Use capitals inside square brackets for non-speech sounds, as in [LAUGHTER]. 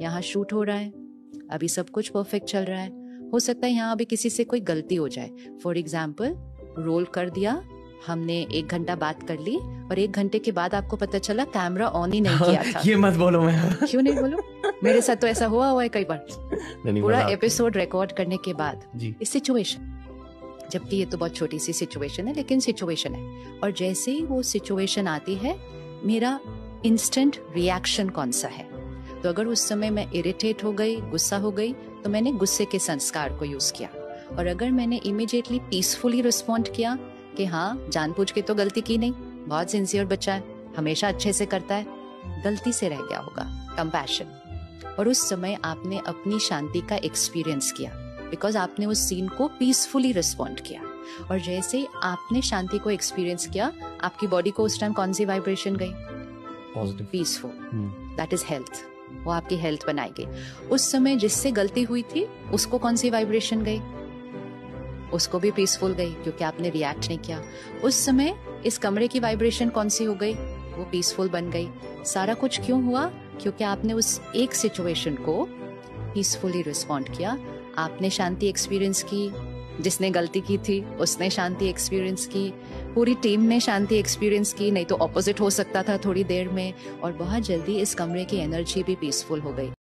यहाँ शूट हो रहा है अभी सब कुछ परफेक्ट चल रहा है। हो सकता है यहाँ अभी किसी से कोई गलती हो जाए। फॉर एग्ज़ाम्पल रोल कर दिया हमने एक घंटा बात कर ली और एक घंटे के बाद आपको पता चला कैमरा ऑन ही नहीं किया था। [LAUGHS] ये मत बोलो मैं। क्यों नहीं बोलो? मेरे साथ तो ऐसा हुआ हुआ है कई बार। पूरा एपिसोड रिकॉर्ड करने के बाद इस सिचुएशन जबकि ये तो बहुत छोटी सी सिचुएशन है लेकिन सिचुएशन है। और जैसे ही वो सिचुएशन आती है मेरा इंस्टेंट रिएक्शन कौन सा है? तो अगर उस समय मैं इरिटेट हो गई गुस्सा हो गई तो मैंने गुस्से के संस्कार को यूज़ किया। और अगर मैंने इमिजिएटली पीसफुली रिस्पॉन्ड किया कि हाँ जानबूझ के तो गलती की नहीं बहुत सिंसियर बच्चा है हमेशा अच्छे से करता है गलती से रह गया होगा कंपैशन और उस समय आपने अपनी शांति का एक्सपीरियंस किया बिकॉज़ आपने उस सीन को पीसफुली रिस्पॉन्ड किया। और जैसे ही आपने शांति को एक्सपीरियंस किया आपकी बॉडी को उस टाइम कौन सी वाइब्रेशन गई? पीसफुल दैट इज़ हेल्थ वो आपकी हेल्थ बनाएगी। उस समय जिससे गलती हुई थी, उसको कौन सी वाइब्रेशन गई? उसको भी पीसफुल गई, क्योंकि आपने रिएक्ट नहीं किया। उस समय इस कमरे की वाइब्रेशन कौन सी हो गई? वो पीसफुल बन गई। सारा कुछ क्यों हुआ? क्योंकि आपने उस एक सिचुएशन को पीसफुली रिस्पॉन्ड किया। आपने शांति एक्सपीरियंस की। जिसने गलती की थी, उसने शांति एक्सपीरियंस की, पूरी टीम ने शांति एक्सपीरियंस की, नहीं तो ऑपोजिट हो सकता था थोड़ी देर में, और बहुत जल्दी इस कमरे की एनर्जी भी पीसफुल हो गई।